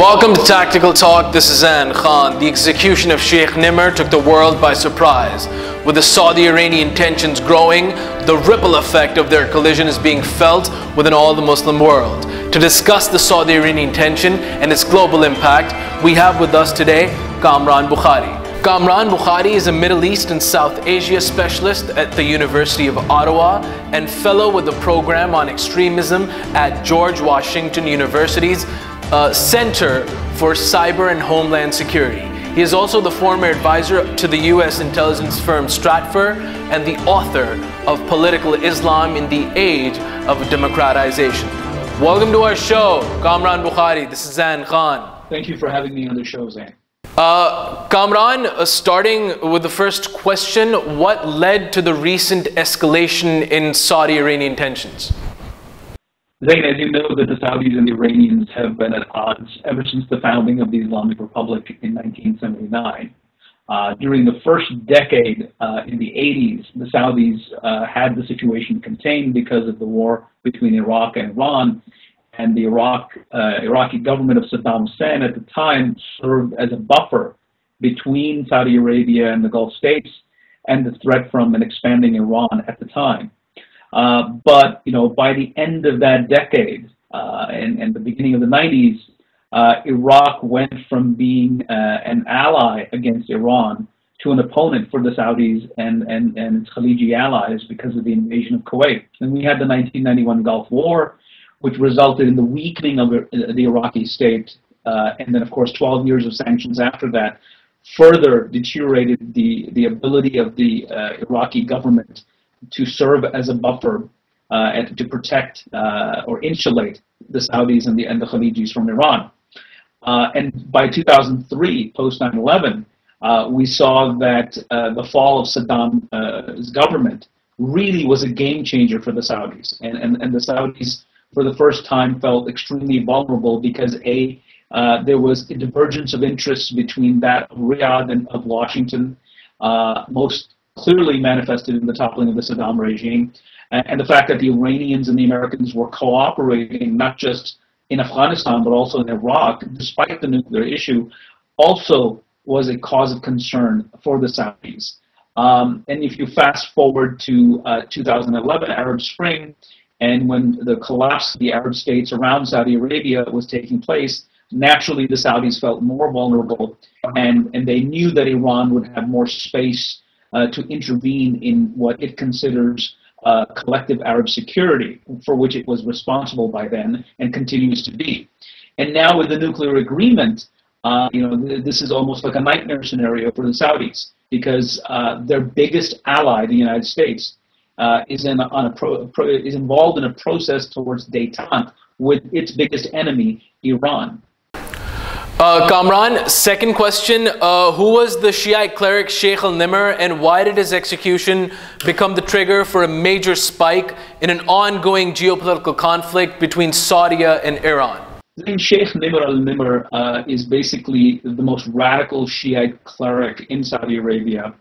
Welcome to Tactical Talk. This is Zain Khan. The execution of Sheikh Nimr took the world by surprise. With the Saudi Iranian tensions growing, the ripple effect of their collision is being felt within all the Muslim world. To discuss the Saudi Iranian tension and its global impact, we have with us today Kamran Bokhari. Kamran Bokhari is a Middle East and South Asia specialist at the University of Ottawa and fellow with the program on extremism at George Washington University's uh, Center for Cyber and Homeland Security. He is also the former advisor to the U.S. intelligence firm Stratfor and the author of Political Islam in the Age of Democratization. Welcome to our show, Kamran Bokhari. This is Zain Khan. Thank you for having me on the show, Zain. Uh, Kamran, uh, starting with the first question, what led to the recent escalation in Saudi Iranian tensions? Zain, as you know, that the Saudis and the Iranians have been at odds ever since the founding of the Islamic Republic in 1979. Uh, during the first decade uh, in the 80s, the Saudis uh, had the situation contained because of the war between Iraq and Iran, and the Iraq uh, Iraqi government of Saddam Hussein at the time served as a buffer between Saudi Arabia and the Gulf states and the threat from an expanding Iran at the time. Uh, but you know, by the end of that decade uh, and, and, the beginning of the 90s, uh, Iraq went from being uh, an ally against Iran to an opponent for the Saudis and, and, and its Khaliji allies because of the invasion of Kuwait. And we had the 1991 Gulf War, which resulted in the weakening of the Iraqi state, uh, and then, of course, 12 years of sanctions after that further deteriorated the, the ability of the Iraqi government to serve as a buffer uh, and to protect uh, or insulate the Saudis and the, and the Khalijis from Iran. Uh, and by 2003, post 9 11, uh, we saw that uh, the fall of Saddam's government really was a game changer for the Saudis. And, and, and the Saudis, for the first time, felt extremely vulnerable because, A, uh, there was a divergence of interests between that of Riyadh and of Washington. Uh, most clearly manifested in the toppling of the Saddam regime, and the fact that the Iranians and the Americans were cooperating not just in Afghanistan but also in Iraq, despite the nuclear issue, also was a cause of concern for the Saudis. Um, and if you fast forward to uh, 2011, Arab Spring, and when the collapse of the Arab states around Saudi Arabia was taking place, naturally the Saudis felt more vulnerable, and, and they knew that Iran would have more space uh, to intervene in what it considers uh, collective Arab security, for which it was responsible by then and continues to be. And now with the nuclear agreement, uh, you know, th- this is almost like a nightmare scenario for the Saudis because uh, their biggest ally, the United States, uh, is, in on a pro- pro- is involved in a process towards détente with its biggest enemy, Iran. Uh, Kamran, second question. Uh, who was the Shiite cleric Sheikh al Nimr and why did his execution become the trigger for a major spike in an ongoing geopolitical conflict between Saudi and Iran? Sheikh Nimr al Nimr uh, is basically the most radical Shiite cleric in Saudi Arabia.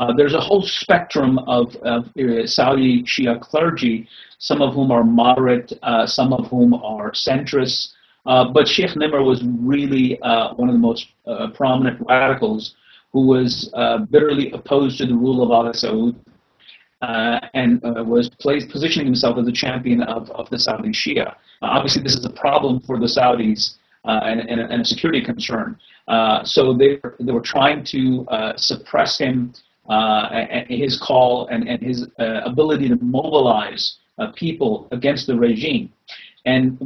Uh, there's a whole spectrum of, of uh, Saudi Shia clergy, some of whom are moderate, uh, some of whom are centrist. Uh, but Sheikh Nimr was really uh, one of the most uh, prominent radicals who was uh, bitterly opposed to the rule of Al Saud uh, and was placed, positioning himself as a champion of, of the Saudi Shia. obviously, this is a problem for the Saudis and, and, and, a security concern. so they, they were trying to suppress him, his call, and, and his ability to mobilize people against the regime. And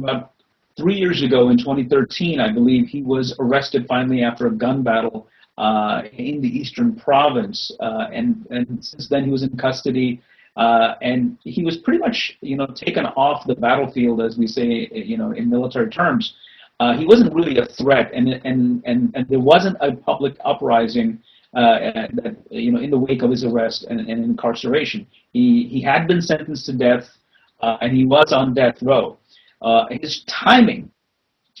three years ago in 2013, I believe, he was arrested finally after a gun battle uh, in the eastern province. Uh, and, and since then, he was in custody. Uh, and he was pretty much, you know, taken off the battlefield, as we say, you know, in military terms. Uh, he wasn't really a threat, and and and, and there wasn't a public uprising, uh, that, you know, in the wake of his arrest and, and incarceration. He he had been sentenced to death, uh, and he was on death row. Uh, his timing,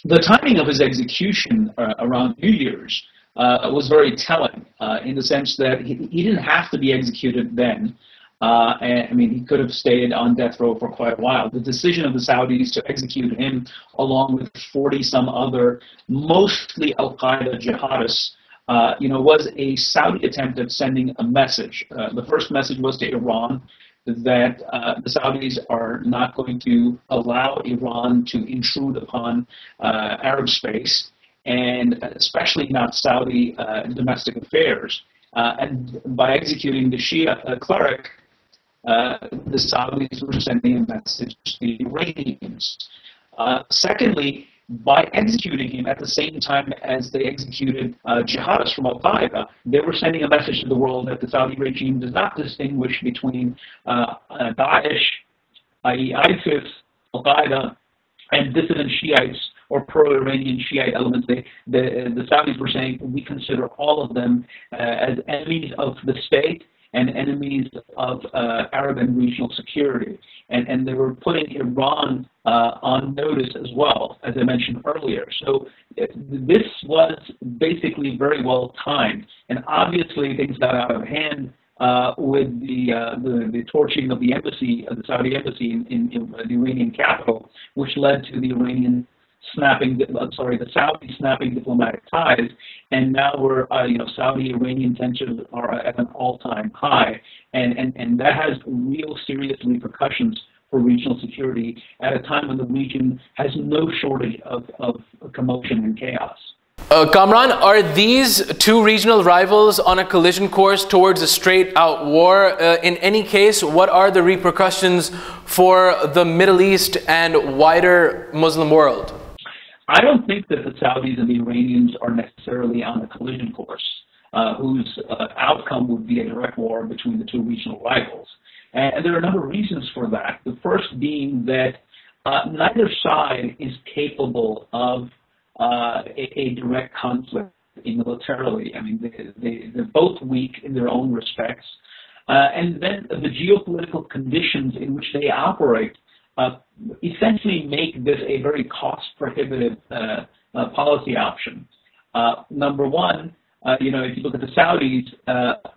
the timing of his execution uh, around New Year's uh, was very telling uh, in the sense that he, he, didn't have to be executed then. Uh, and, I mean, he could have stayed on death row for quite a while. The decision of the Saudis to execute him, along with 40 some other, mostly Al Qaeda jihadists, uh, you know, was a Saudi attempt at sending a message. Uh, the first message was to Iran that uh, the Saudis are not going to allow Iran to intrude upon uh, Arab space, and especially not Saudi uh, domestic affairs. Uh, and by executing the Shia cleric, the Saudis were sending a message to the Iranians. secondly, by executing him at the same time as they executed uh, jihadists from Al Qaeda, they were sending a message to the world that the Saudi regime does not distinguish between uh, uh, Daesh, i.e., ISIS, Al Qaeda, and dissident Shiites or pro-Iranian Shiite elements. They, the, the Saudis were saying we consider all of them uh, as enemies of the state and enemies of uh, Arab and regional security. And, and they were putting Iran uh, on notice as well, as I mentioned earlier. So this was basically very well timed. And obviously things got out of hand uh, with the, uh, the, the torching of the embassy, of the Saudi embassy in, in, in the Iranian capital, which led to the Iranian snapping, I'm sorry, the Saudi snapping diplomatic ties, and now we're, uh, you know, Saudi-Iranian tensions are at an all-time high, and, and, and that has real serious repercussions for regional security at a time when the region has no shortage of, of commotion and chaos. Uh, Kamran, are these two regional rivals on a collision course towards a straight out war? Uh, in any case, what are the repercussions for the Middle East and wider Muslim world? I don't think that the Saudis and the Iranians are necessarily on a collision course uh, whose uh, outcome would be a direct war between the two regional rivals. And there are a number of reasons for that. The first being that uh, neither side is capable of uh, a, a, direct conflict militarily. I mean, they, they, they're both weak in their own respects. Uh, and then the geopolitical conditions in which they operate essentially make this a very cost prohibitive uh, uh, policy option. number one, you know, if you look at the Saudis,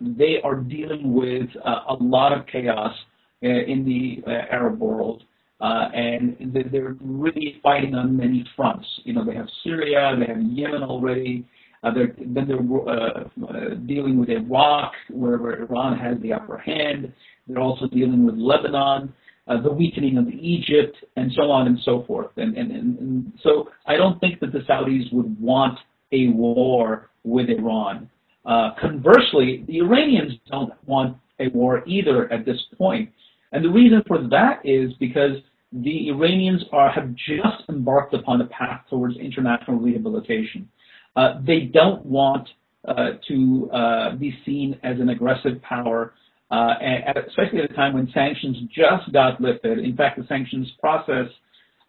they are dealing with a lot of chaos in the Arab world. Uh, and they're really fighting on many fronts. You know, they have Syria, they have Yemen already. Uh, they're, then they're uh, dealing with Iraq, where, Iran has the upper hand. They're also dealing with Lebanon uh, the weakening of Egypt, and so on and so forth. And, and, and, and, so I don't think that the Saudis would want a war with Iran. Uh, conversely, the Iranians don't want a war either at this point. And the reason for that is because the Iranians are, have just embarked upon a path towards international rehabilitation. Uh, they don't want uh, to uh, be seen as an aggressive power uh, and especially at a time when sanctions just got lifted. In fact, the sanctions process,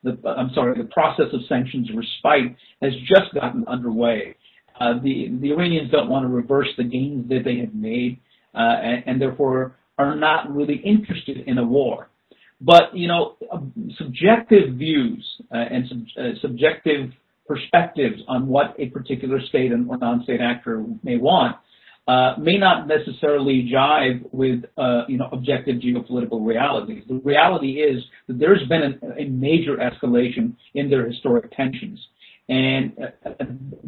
the, I'm sorry, the process of sanctions respite has just gotten underway. Uh, the, the Iranians don't want to reverse the gains that they have made, uh, and, and, therefore are not really interested in a war. But you know, uh, subjective views uh, and sub, uh, subjective perspectives on what a particular state and or non-state actor may want uh, may not necessarily jive with uh, you know objective geopolitical realities. The reality is that there's been a major escalation in their historic tensions, and uh,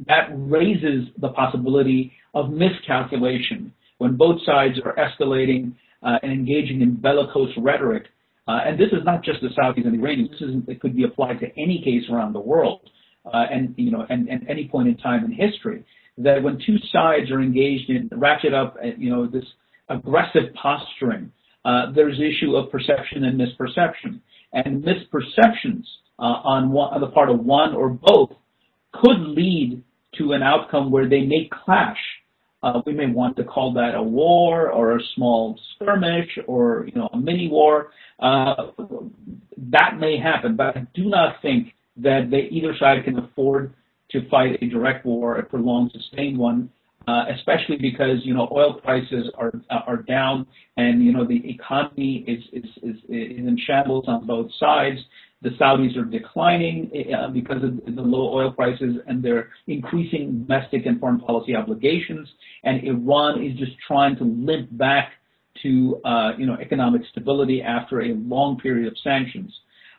that raises the possibility of miscalculation when both sides are escalating uh, and engaging in bellicose rhetoric. Uh, and this is not just the Saudis and the Iranians. This is, it could be applied to any case around the world, and you know, and, and any point in time in history that when two sides are engaged in ratchet up, you know, this aggressive posturing, uh, there's issue of perception and misperception. And misperceptions uh, on, one, on the part of one or both could lead to an outcome where they may clash. Uh, we may want to call that a war or a small skirmish or you know a mini war. Uh, that may happen, but I do not think that they, either side can afford to fight a direct war, a prolonged, sustained one, uh, especially because you know oil prices are are down and you know the economy is is is, is in shambles on both sides. The Saudis are declining uh, because of the low oil prices and their increasing domestic and foreign policy obligations, and Iran is just trying to limp back to uh, you know economic stability after a long period of sanctions.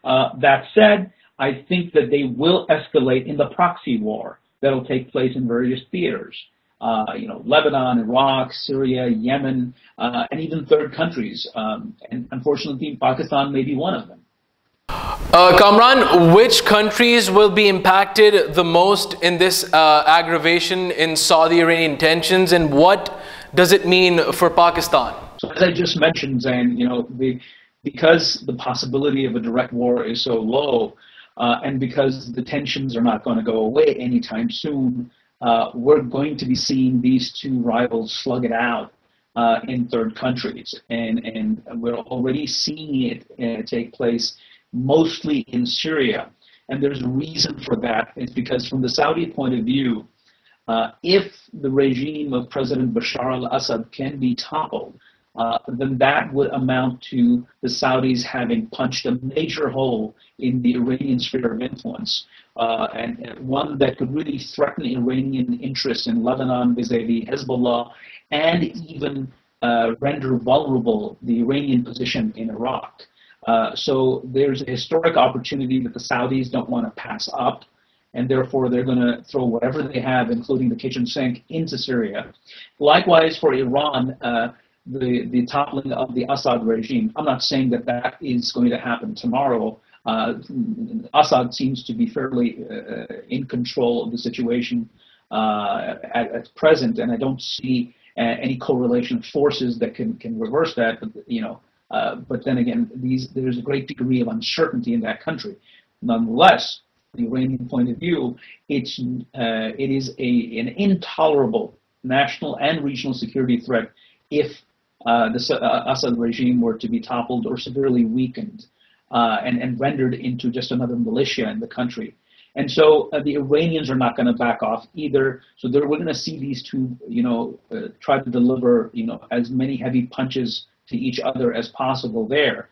Uh, that said, I think that they will escalate in the proxy war that'll take place in various theaters. Uh, you know, Lebanon, Iraq, Syria, Yemen, uh, and even third countries. Um, and unfortunately, Pakistan may be one of them. Uh, Kamran, which countries will be impacted the most in this uh, aggravation in Saudi Iranian tensions, and what does it mean for Pakistan? So, as I just mentioned, Zain, you know, the, because the possibility of a direct war is so low, uh, and because the tensions are not going to go away anytime soon, uh, we're going to be seeing these two rivals slug it out uh, in third countries. And, and we're already seeing it uh, take place mostly in Syria. And there's a reason for that. It's because from the Saudi point of view, uh, if the regime of President Bashar al-Assad can be toppled, uh, then that would amount to the Saudis having punched a major hole in the Iranian sphere of influence, uh, and, and, one that could really threaten Iranian interests in Lebanon vis-a-vis Hezbollah, and even uh, render vulnerable the Iranian position in Iraq. Uh, so there's a historic opportunity that the Saudis don't want to pass up and therefore they're going to throw whatever they have, including the kitchen sink, into Syria. Likewise, for Iran, uh, the, the toppling of the Assad regime. I'm not saying that that is going to happen tomorrow. Uh, Assad seems to be fairly uh, in control of the situation uh, at, at, present, and I don't see uh, any correlation of forces that can, can reverse that. But you know, uh, but then again, these, there's a great degree of uncertainty in that country. Nonetheless, the Iranian point of view, it's uh, it is a an intolerable national and regional security threat if uh, the uh, Assad regime were to be toppled or severely weakened uh, and, and rendered into just another militia in the country. And so uh, the Iranians are not going to back off either. So we're going to see these two, you know, try to deliver, you know, as many heavy punches to each other as possible there.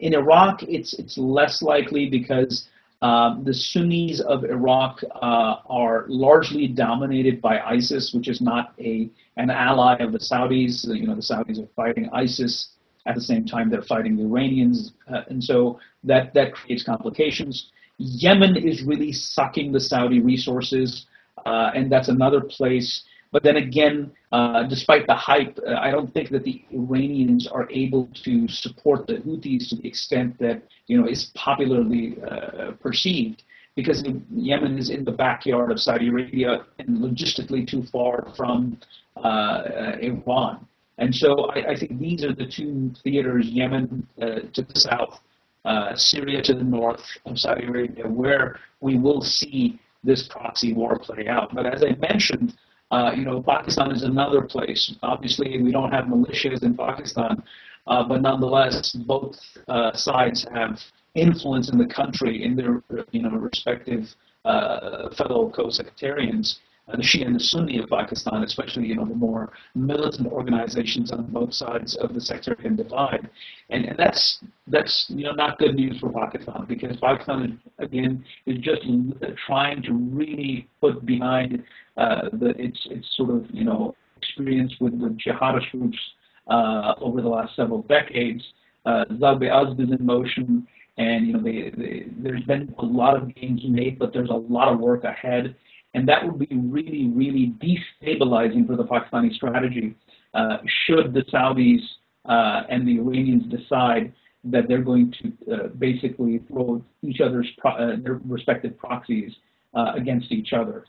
In Iraq, it's it's less likely because um, the Sunnis of Iraq uh, are largely dominated by ISIS, which is not a an ally of the Saudis. You know, the Saudis are fighting ISIS at the same time they're fighting the Iranians, uh, and so that that creates complications. Yemen is really sucking the Saudi resources, uh, and that's another place but then again, uh, despite the hype, uh, I don't think that the Iranians are able to support the Houthis to the extent that you know is popularly uh, perceived, because Yemen is in the backyard of Saudi Arabia and logistically too far from uh, uh, Iran. And so I, I, think these are the two theaters: Yemen uh, to the south, Syria to the north of Saudi Arabia, where we will see this proxy war play out. But as I mentioned uh, you know, Pakistan is another place. Obviously, we don't have militias in Pakistan, uh, but nonetheless, both uh, sides have influence in the country in their, you know, respective uh, fellow co-sectarians. Uh, the Shia and the Sunni of Pakistan, especially you know the more militant organizations on both sides of the sectarian divide, and, and that's that's you know not good news for Pakistan because Pakistan is, again is just trying to really put behind uh, the, its its sort of you know experience with the jihadist groups uh, over the last several decades. Uh, Zarb-e-Azb is in motion, and you know they, they, there's been a lot of gains made, but there's a lot of work ahead, and that would be really really destabilizing for the Pakistani strategy uh, should the Saudis uh, and the Iranians decide that they're going to uh, basically throw each other's pro- uh, their respective proxies uh, against each other.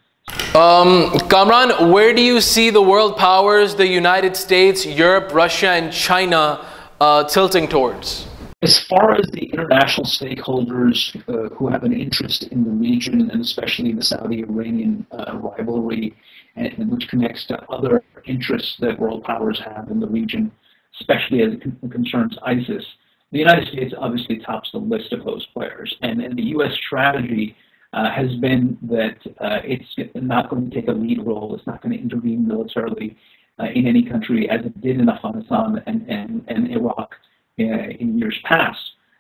Um, Kamran, where do you see the world powers, the United States, Europe, Russia, and China uh, tilting towards? As far as the international stakeholders uh, who have an interest in the region, and especially the Saudi Iranian uh, rivalry, and, which connects to other interests that world powers have in the region, especially as it concerns ISIS, the United States obviously tops the list of those players. And, and the U.S. strategy uh, has been that uh, it's not going to take a lead role, it's not going to intervene militarily uh, in any country as it did in Afghanistan and, and, and Iraq uh, in years past.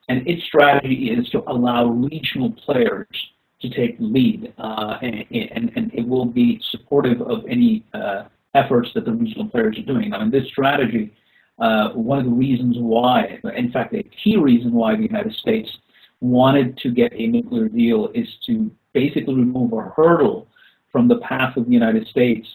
And its strategy is to allow regional players to take the lead, uh, and, and, and, it will be supportive of any uh, efforts that the regional players are doing. Now, in this strategy, uh, one of the reasons why, in fact, a key reason why the United States wanted to get a nuclear deal is to basically remove a hurdle from the path of the United States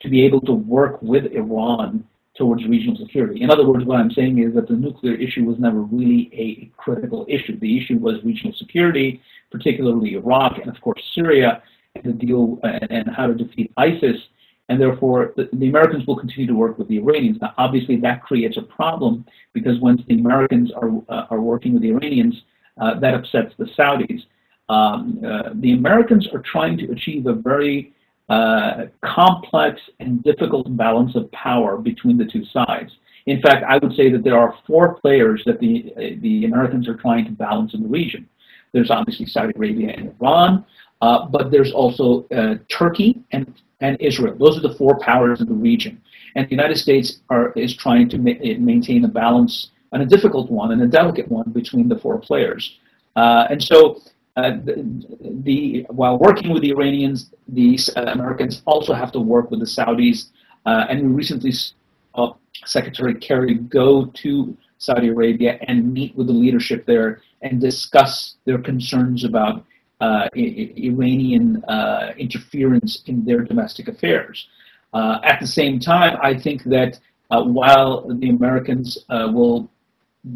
to be able to work with Iran towards regional security. In other words, what I'm saying is that the nuclear issue was never really a critical issue. The issue was regional security, particularly Iraq and, of course, Syria, and the deal and, and how to defeat ISIS and therefore the, the, Americans will continue to work with the Iranians. Now, obviously, that creates a problem because once the Americans are uh, are working with the Iranians, uh, that upsets the Saudis. Um, uh, the Americans are trying to achieve a very uh, complex and difficult balance of power between the two sides. In fact, I would say that there are four players that the the Americans are trying to balance in the region. There's obviously Saudi Arabia and Iran, uh, but there's also uh, Turkey and and Israel. Those are the four powers in the region. And the United States are, is trying to ma- maintain a balance, and a difficult one, and a delicate one between the four players. Uh, and so, uh, the, the, while working with the Iranians, the uh, Americans also have to work with the Saudis. Uh, and we recently saw Secretary Kerry go to Saudi Arabia and meet with the leadership there and discuss their concerns about Iranian uh, interference in their domestic affairs. Uh, at the same time, I think that while the Americans will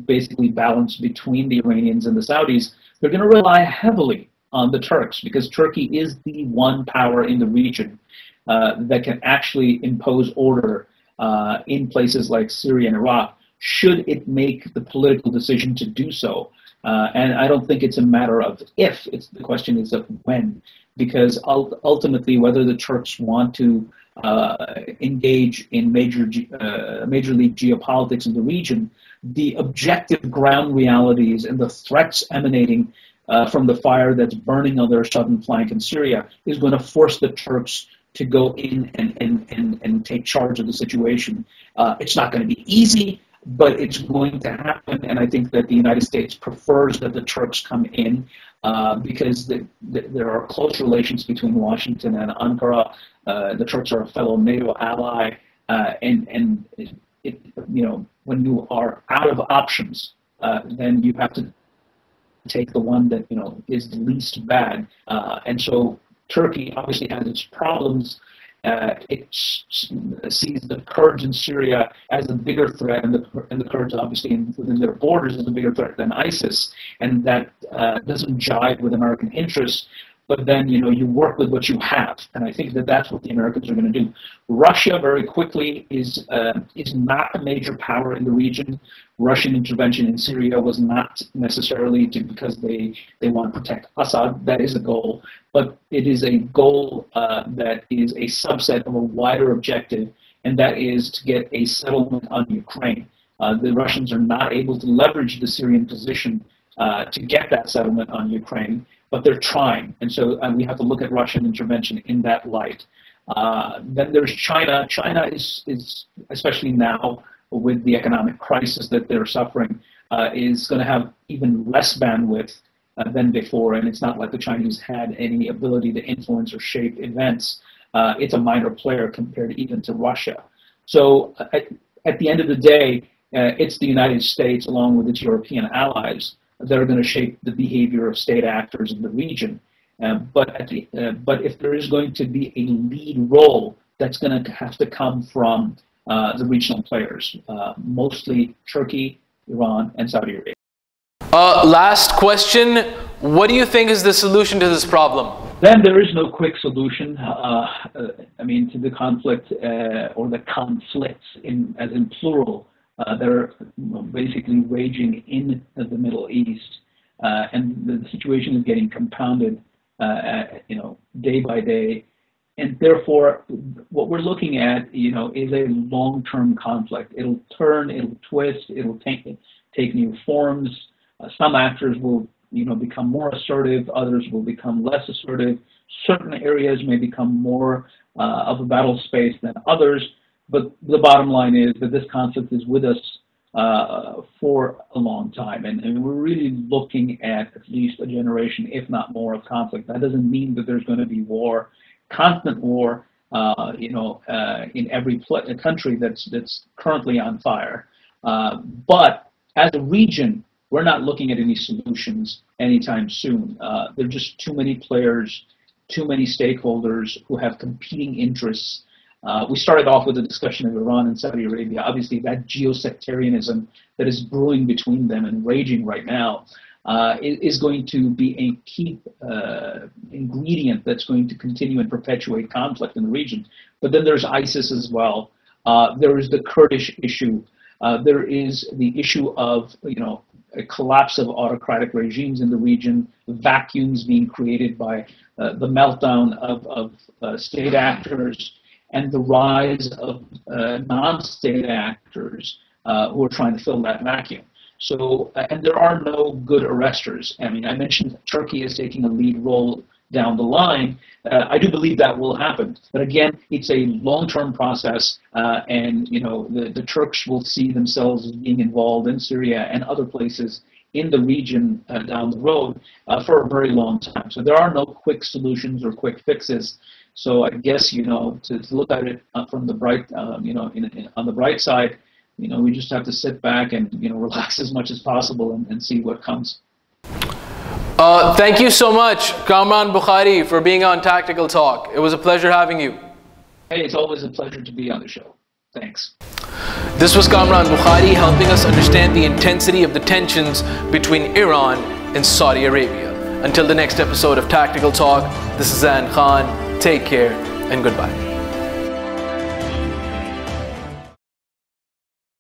basically balance between the Iranians and the Saudis, they're going to rely heavily on the Turks because Turkey is the one power in the region uh, that can actually impose order uh, in places like Syria and Iraq, should it make the political decision to do so. Uh, and I don't think it's a matter of if, it's the question is of when. Because ultimately, whether the Turks want to uh, engage in major, uh, major league geopolitics in the region, the objective ground realities and the threats emanating uh, from the fire that's burning on their southern flank in Syria is going to force the Turks to go in and, and, and, and take charge of the situation. Uh, it's not going to be easy but it's going to happen. And I think that the United States prefers that the Turks come in uh, because the, the, there are close relations between Washington and Ankara. Uh, the Turks are a fellow NATO ally, uh, and and it, you know when you are out of options, uh, then you have to take the one that you know is the least bad. Uh, and so Turkey obviously has its problems. Uh, it sees the Kurds in Syria as a bigger threat, and the, and the Kurds, obviously, in, within their borders, as a bigger threat than ISIS, and that uh, doesn't jive with American interests but then you know you work with what you have, and I think that that's what the Americans are going to do. Russia very quickly is uh, is not a major power in the region. Russian intervention in Syria was not necessarily to, because they they want to protect Assad. That is a goal, but it is a goal uh, that is a subset of a wider objective, and that is to get a settlement on Ukraine. Uh, the Russians are not able to leverage the Syrian position uh, to get that settlement on Ukraine but they're trying. And so and we have to look at Russian intervention in that light. Uh, then there's China. China is, is, especially now with the economic crisis that they're suffering, uh, is going to have even less bandwidth uh, than before. And it's not like the Chinese had any ability to influence or shape events. Uh, it's a minor player compared even to Russia. So at, at the end of the day, uh, it's the United States, along with its European allies, that are going to shape the behavior of state actors in the region. Uh, but, the, uh, but if there is going to be a lead role, that's going to have to come from uh, the regional players, uh, mostly Turkey, Iran, and Saudi Arabia. Uh, last question. What do you think is the solution to this problem? Then there is no quick solution. Uh, I mean, to the conflict or the conflicts, in, as in plural, uh, that are basically raging in the Middle East, uh, and the situation is getting compounded, uh, at, you know, day by day, and therefore, what we're looking at, you know, is a long-term conflict. It'll turn, it'll twist, it'll take take new forms. Uh, some actors will, you know, become more assertive. Others will become less assertive. Certain areas may become more uh, of a battle space than others. But the bottom line is that this concept is with us uh, for a long time, and, and, we're really looking at at least a generation, if not more, of conflict. That doesn't mean that there's going to be war, constant war, uh, you know, uh, in every pl- country that's that's currently on fire. Uh, but as a region, we're not looking at any solutions anytime soon. Uh, there are just too many players, too many stakeholders who have competing interests. Uh, we started off with a discussion of Iran and Saudi Arabia. Obviously, that geosectarianism that is brewing between them and raging right now uh, is going to be a key uh, ingredient that's going to continue and perpetuate conflict in the region. But then there's ISIS as well. Uh, there is the Kurdish issue. Uh, there is the issue of you know a collapse of autocratic regimes in the region, vacuums being created by uh, the meltdown of, of state actors, and the rise of non-state actors who are trying to fill that vacuum. So, uh, and there are no good arresters. I mean, I mentioned Turkey is taking a lead role down the line. Uh, I do believe that will happen, but again, it's a long-term process, uh, and you know the, the Turks will see themselves being involved in Syria and other places in the region uh, down the road uh, for a very long time. So there are no quick solutions or quick fixes. So I guess you know to, to look at it uh, from the bright, um, you know, in, in, on the bright side, you know, we just have to sit back and, you know, relax as much as possible and, and see what comes. Uh, thank you so much, Kamran Bokhari, for being on Tactical Talk. It was a pleasure having you. Hey, it's always a pleasure to be on the show. Thanks. This was Kamran Bokhari helping us understand the intensity of the tensions between Iran and Saudi Arabia. Until the next episode of Tactical Talk, this is Zain Khan. Take care and goodbye.